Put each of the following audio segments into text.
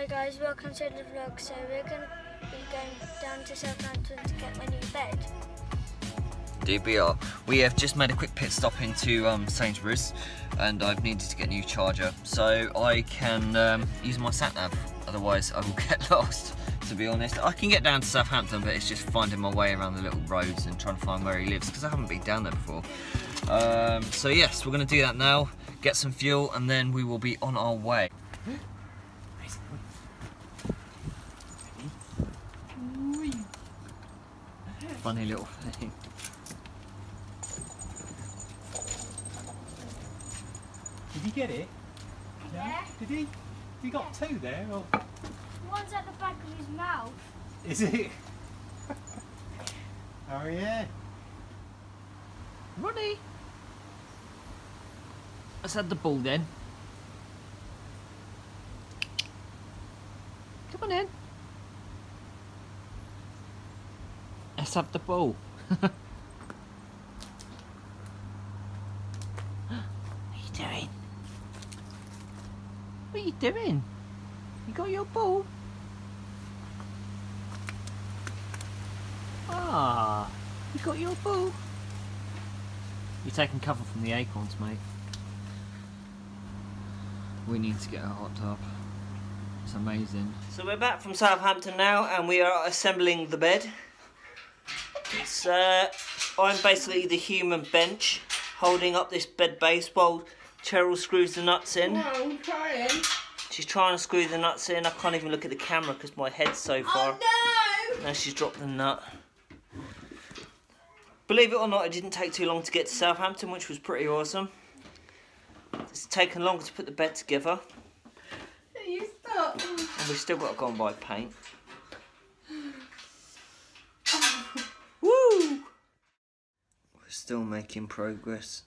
Hi guys, welcome to the vlog. So we're going to be going down to Southampton to get my new bed. DBR. We have just made a quick pit stop into um, Sainsbury's and I've needed to get a new charger so I can um, use my sat nav otherwise I will get lost to be honest. I can get down to Southampton but it's just finding my way around the little roads and trying to find where he lives because I haven't been down there before. Um, so yes, we're going to do that now, get some fuel and then we will be on our way. Funny little thing. Did he get it? Yeah. Did he? You got two there, or One's at the back of his mouth. is it? oh yeah. Ronnie! Let's have the ball then. Come on in. Let's have the ball. what are you doing? What are you doing? You got your ball? Ah, you got your ball. You're taking cover from the acorns, mate. We need to get a hot tub. It's amazing. So we're back from Southampton now and we are assembling the bed. It's, uh, I'm basically the human bench holding up this bed base while Cheryl screws the nuts in. No, I'm trying. She's trying to screw the nuts in. I can't even look at the camera because my head's so far. Oh no! Now she's dropped the nut. Believe it or not, it didn't take too long to get to Southampton, which was pretty awesome. It's taken longer to put the bed together, You stop. and we've still got to go and buy paint. Woo! We're still making progress.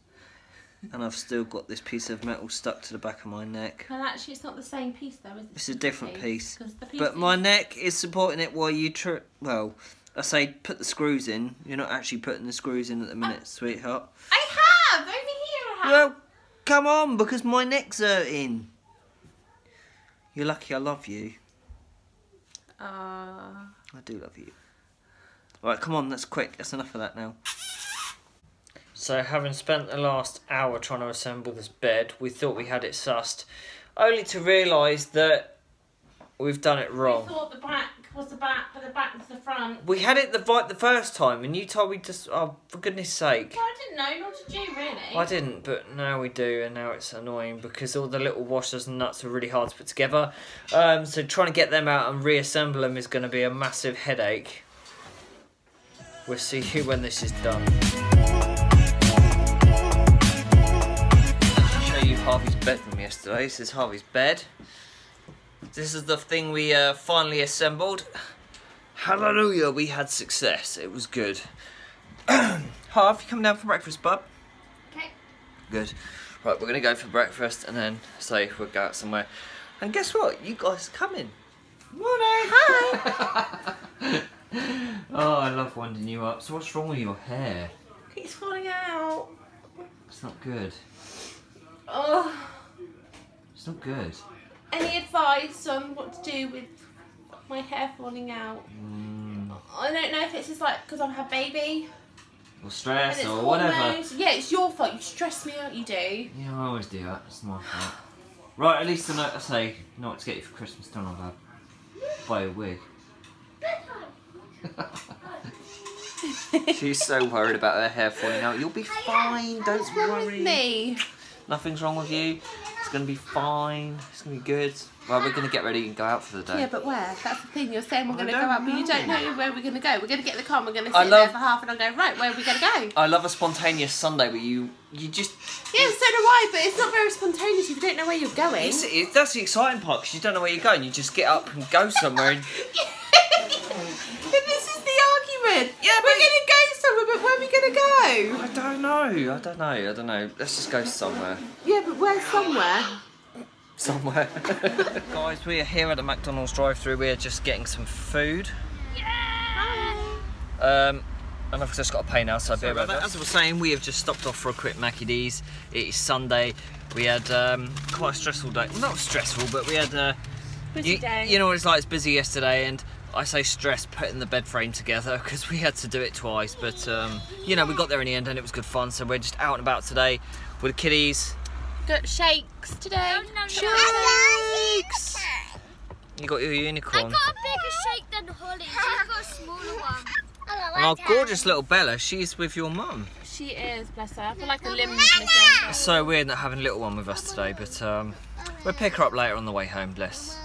And I've still got this piece of metal stuck to the back of my neck. Well, actually, it's not the same piece though, is it? It's a different piece. piece But my neck is supporting it while you tr- well, I say put the screws in. You're not actually putting the screws in at the minute, sweetheart. I have over here. I have. Well, come on, because my neck's hurting. You're lucky I love you. Uh, I do love you. All right, come on, that's quick. That's enough of that now. So, having spent the last hour trying to assemble this bed, we thought we had it sussed, only to realise that we've done it wrong. thought the back was the back, but the back was the front. We had it the right the first time, and you told me to. Oh, for goodness sake! Well, I didn't know, nor did you really. I didn't, but now we do, and now it's annoying because all the little washers and nuts are really hard to put together. Um, so trying to get them out and reassemble them is going to be a massive headache. We'll see you when this is done. Harvey's bed from yesterday. This is Harvey's bed. This is the thing we uh, finally assembled. Hallelujah, we had success. It was good. Harv, you come down for breakfast, bub? Okay. Good. Right, we're gonna go for breakfast and then say we'll go out somewhere. And guess what? You guys are coming. Morning. Hi. oh, I love winding you up. So what's wrong with your hair? Keeps falling out. It's not good. Oh. It's not good. Any advice on what to do with my hair falling out? Mm, I don't know if it's just like because I've had baby or stress it's or whatever. Yeah, it's your fault. You stress me out. You do. Yeah, I always do that. It's my fault. Right, at least I know. I say, know what to get you for Christmas. Don't I, Bab? Buy a wig. She's so worried about her hair falling out. You'll be fine. Don't worry. with me? Nothing's wrong with you. It's gonna be fine. It's gonna be good. Well, we're gonna get ready and go out for the day. Yeah, but where? That's the thing. You're saying we're going to go out, but you don't know. know where we're going to go. We're going to get the car. and We're going to sit I there for half, and I'll go right. Where are we going to go? I love a spontaneous Sunday, but you you just Yeah, so do I. But it's not very spontaneous if you don't know where you're going. it's, it, that's the exciting part because you don't know where you're going. You just get up and go somewhere. And, but this is the argument. Yeah, we're going to go somewhere, but where are we going to go? I don't know. I don't know. I don't know. Let's just go somewhere. Yeah, but where's somewhere? Somewhere. Guys, we are here at the McDonald's drive-through. We are just getting some food. Um, and I've just got to pay now, so I'll be right back. As I was saying, we have just stopped off for a quick Mackie D's. It is Sunday. We had um, quite a stressful day. Well, not stressful, but we had uh, Busy You, day. you know what it's like, it's busy yesterday, and I say stress putting the bed frame together because we had to do it twice. But, um, you know, we got there in the end and it was good fun. So we're just out and about today with the kiddies. Got shakes today. Shakes! You got your unicorn I got a bigger shake than Holly. She's got a smaller one. And our gorgeous little Bella, she's with your mum. She is, bless her. I feel like a limb's missing. It's so weird not having a little one with us today, but um, we'll pick her up later on the way home, bless.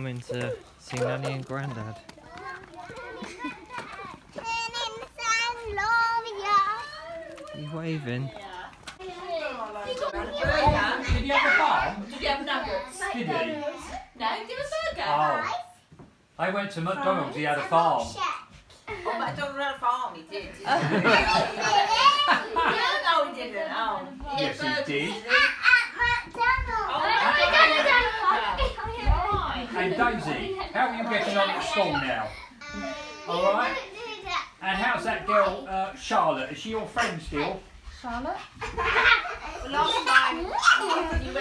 Coming to see Nanny and Grandad. You waving? Did you have a farm? Did you have nuggets? Did he? No, give us a burger. Oh. I went to McDonald's, he had a farm. Oh, but I don't run a farm, he did. no, he didn't. Oh. Yes, he did. he? And Daisy, how are you getting on at school now? Alright? And how's that girl, uh, Charlotte? Is she your friend still? Charlotte? Last time, you went to the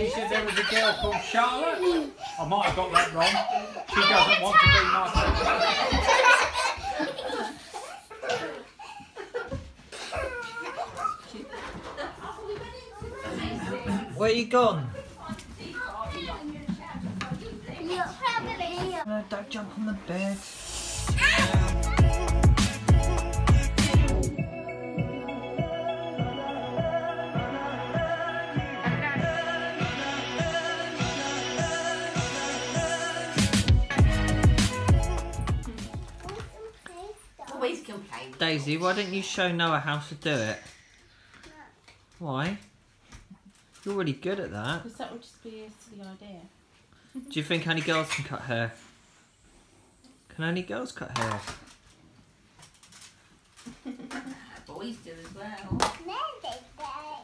He said there was a girl called Charlotte. I might have got that wrong. She doesn't want to be my friend. Where you gone? No, don't jump on the bed. Always complain. Daisy, why don't you show Noah how to do it? Why? You're really good at that. Because that would just be a silly idea. Do you think any girls can cut hair? Can only girls cut hair? Boys do as well.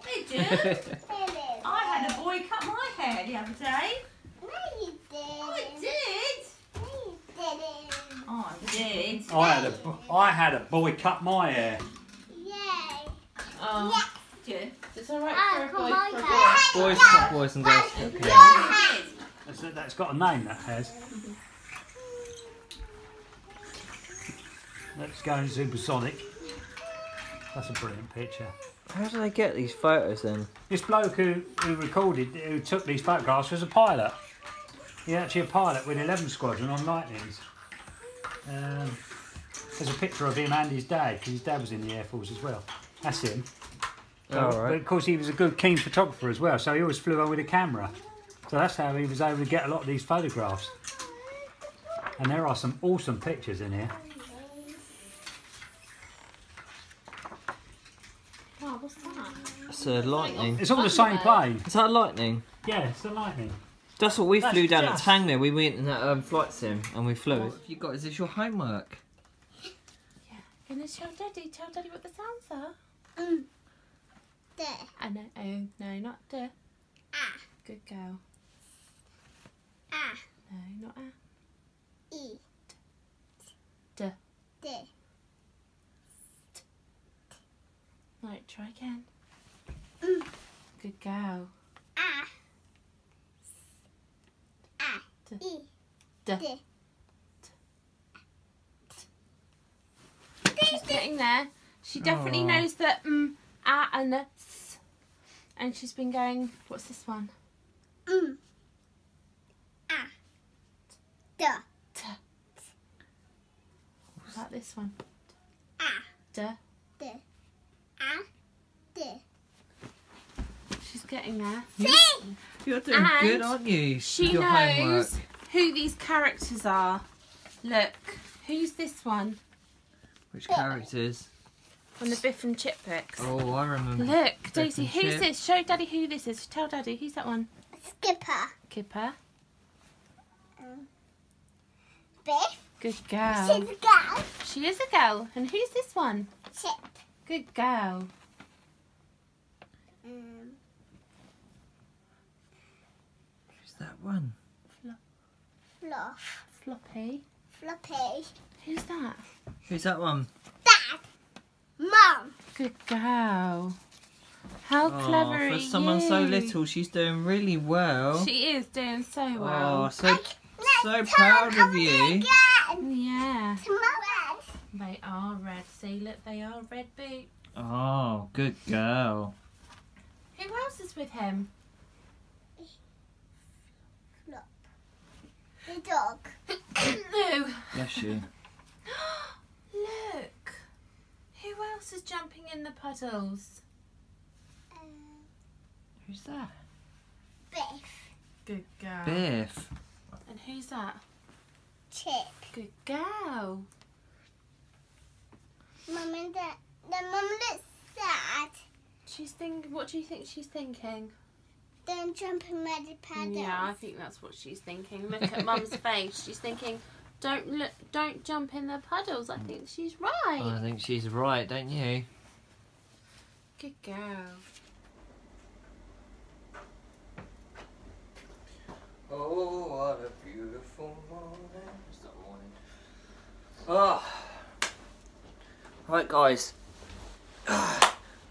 They did. They do. I had a boy cut my hair the other day. I did. I did. I had a, I had a boy cut my hair. Oh. Did. It's alright Ah, for a boy. come For a on, boy. Boys cut boys and girls cut girls. I did. That's, that's got a name, that has. Let's go supersonic. That's a brilliant picture. How do they get these photos then? This bloke who, who recorded, who took these photographs was a pilot. He's actually a pilot with 11 Squadron on Lightnings. Um, there's a picture of him and his dad, because his dad was in the Air Force as well. That's him. All But of course, he was a good, keen photographer as well, so he always flew on with a camera. So that's how he was able to get a lot of these photographs. And there are some awesome pictures in here. Oh, what's that? It's a lightning. It's all the same plane. Is that a lightning? Yeah, it's the Lightning. That's what we That's flew down just- at Tangmere. We went in that um, flight sim and we flew. What have you got? Is this your homework? Yeah. Gonna tell Daddy, tell Daddy what the sounds are. D. Ah, no, oh, no, not D. Ah. Good girl. Ah. No, not ah. A. E. D. D. Right, try again. Mm. Good girl. Ah. Ah. D. E. D. D. She's getting there. She definitely Aw. knows that mm, ah and s. And she's been going, what's this one? Mm. Ah. D. T. What about this one? Ah. D. D. Ah. D. She's getting there. C. You're doing And good, aren't you? She your knows homework. who these characters are. Look, who's this one Which characters? from the Biff and Chip books? Oh, I remember. Look, Biff Daisy, who's Chip. this? Show Daddy who this is. Tell Daddy, who's that one? Skipper. Kipper. Biff. Good girl. She's girl. a girl. She is a girl. And who's this one? Chip. Good girl. Um, Who's that one? fluff. Floppy. Floppy. Who's that? Who's that one? Dad. Mum. Good girl. How Oh, clever are for someone so little, she's doing really well. She is doing so well. Oh, well. so so proud of you. Oh, yeah. They are red. See, look, they are red boots. Oh, good girl. Who else is with him? Flop. The dog. no. Bless you. Look. Who else is jumping in the puddles? Um, Who's that? Biff. Good girl. Biff. And who's that? Chip. Good girl. Mum and Dad. The mum looks sad. She's thinking. What do you think she's thinking? Don't jump in muddy paddles. Yeah, I think that's what she's thinking. Look at Mum's face. She's thinking, "Don't look, don't jump in the puddles." I think she's right. I think she's right, don't you? Good girl. Oh, what a beautiful morning. It's not morning. Oh. Ah. Right, guys.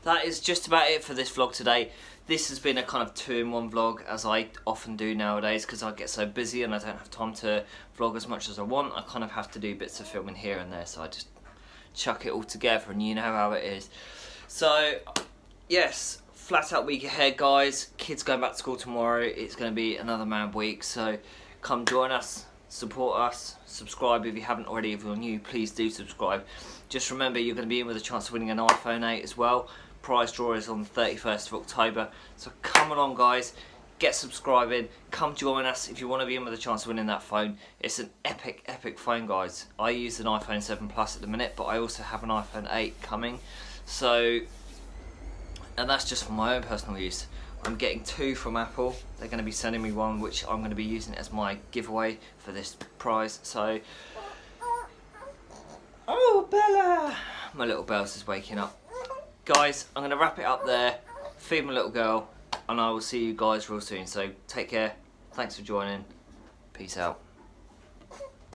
That is just about it for this vlog today. This has been a kind of two-in-one vlog, as I often do nowadays, because I get so busy and I don't have time to vlog as much as I want. I kind of have to do bits of filming here and there, so I just chuck it all together, and you know how it is. So, yes, flat out week ahead, guys. Kids going back to school tomorrow. It's going to be another mad week, so come join us, support us, subscribe if you haven't already. If you're new, please do subscribe. Just remember, you're going to be in with a chance of winning an iPhone 8 as well. Prize draw is on the 31st of October, so come along, guys. Get subscribing, come join us if you want to be in with a chance of winning that phone. It's an epic, epic phone, guys. I use an iPhone 7 Plus at the minute, but I also have an iPhone 8 coming. So and that's just for my own personal use. I'm getting two from Apple. They're going to be sending me one, which I'm going to be using as my giveaway for this prize. So, oh Bella, my little Bells is waking up. Guys, I'm going to wrap it up there. Feed my little girl, and I will see you guys real soon. So take care. Thanks for joining. Peace out.